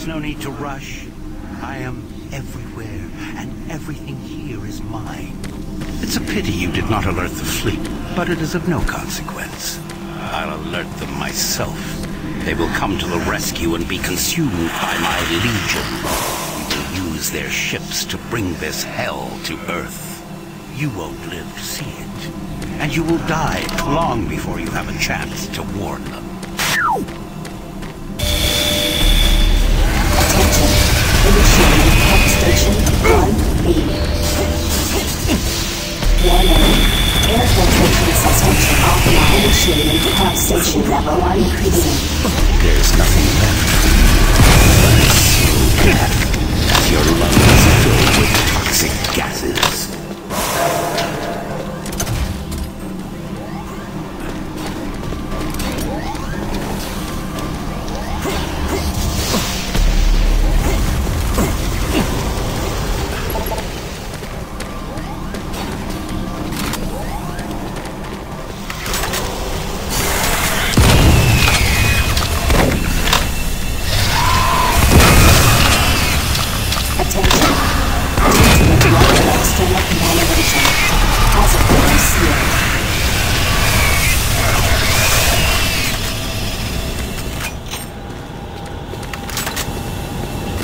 is no need to rush. I am everywhere, and everything here is mine. It's a pity you did not alert the fleet, but it is of no consequence. I'll alert them myself. They will come to the rescue and be consumed by my legion. We will use their ships to bring this hell to Earth. You won't live to see it. And you will die long before you have a chance to warn them. Station 1B. Warning. Air filtration suspension offline. Level 1B. There's nothing left. Your lungs fill with toxic gases.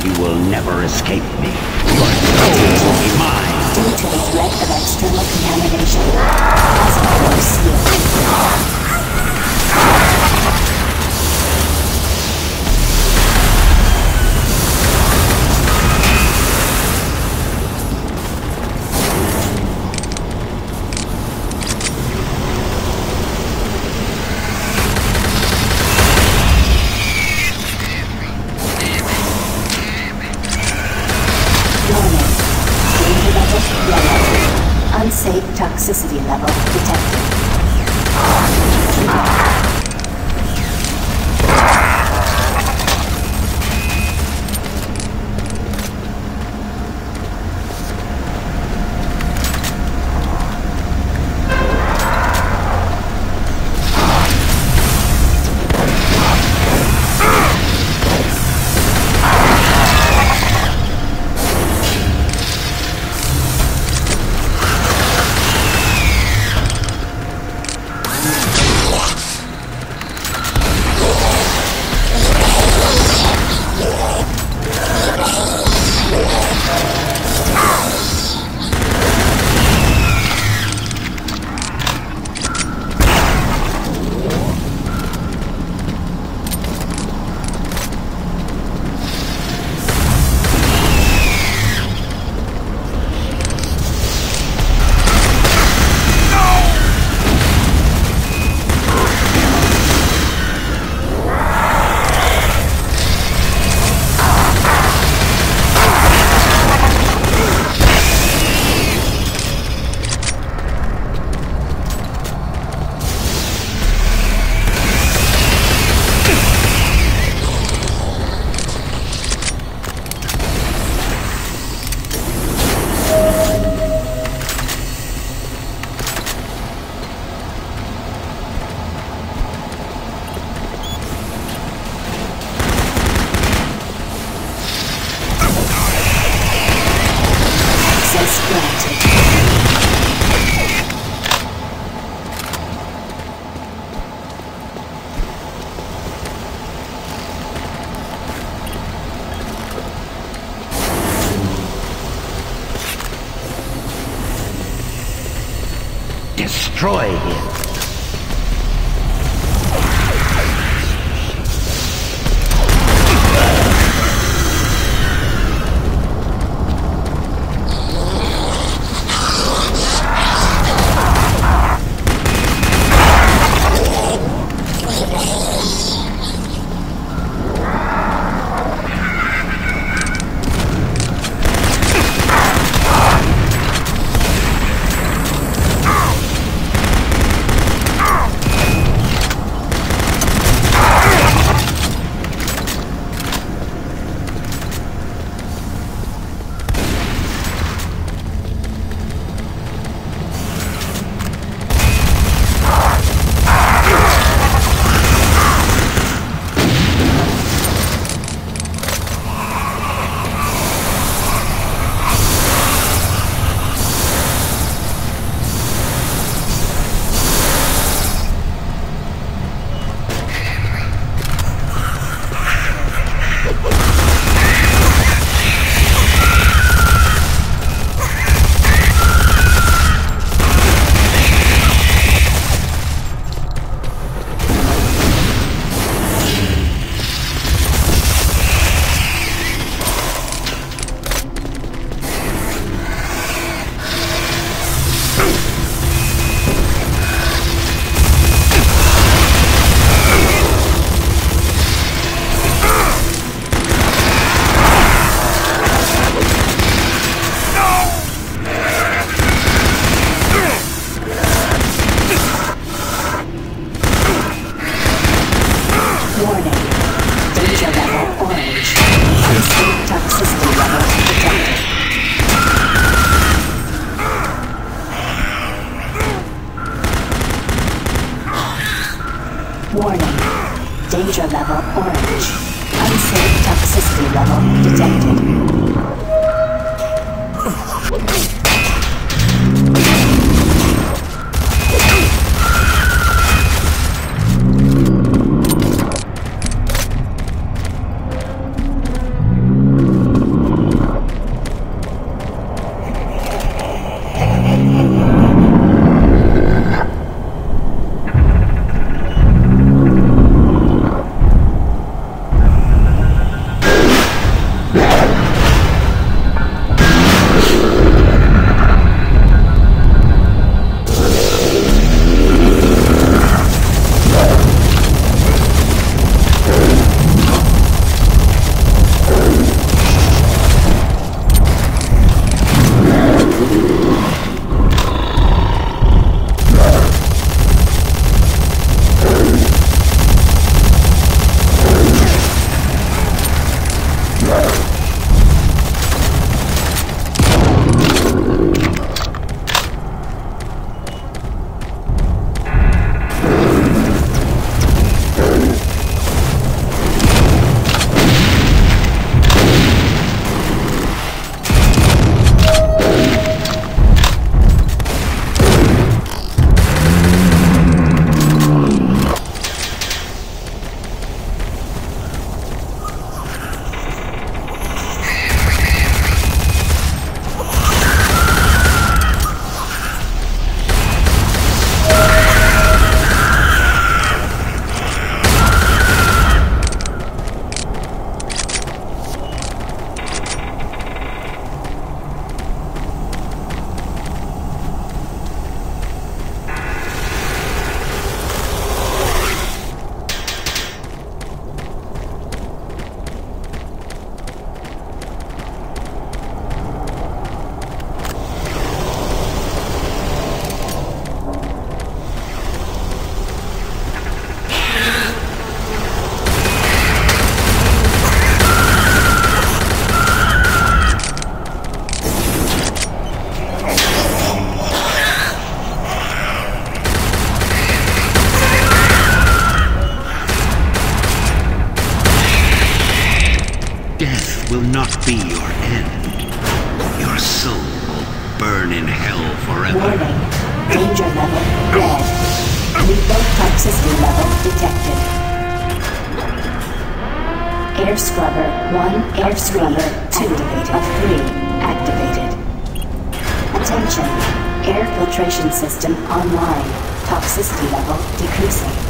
You will never escape me. Your souls will be mine. Due to the threat of external contamination. Toxicity level detected. Destroy him. Not be your end. Your soul will burn in hell forever. Warning. Danger level red. Lethal toxicity level detected. Air scrubber 1, air scrubber 2 of 3 activated. Attention. Air filtration system online. Toxicity level decreasing.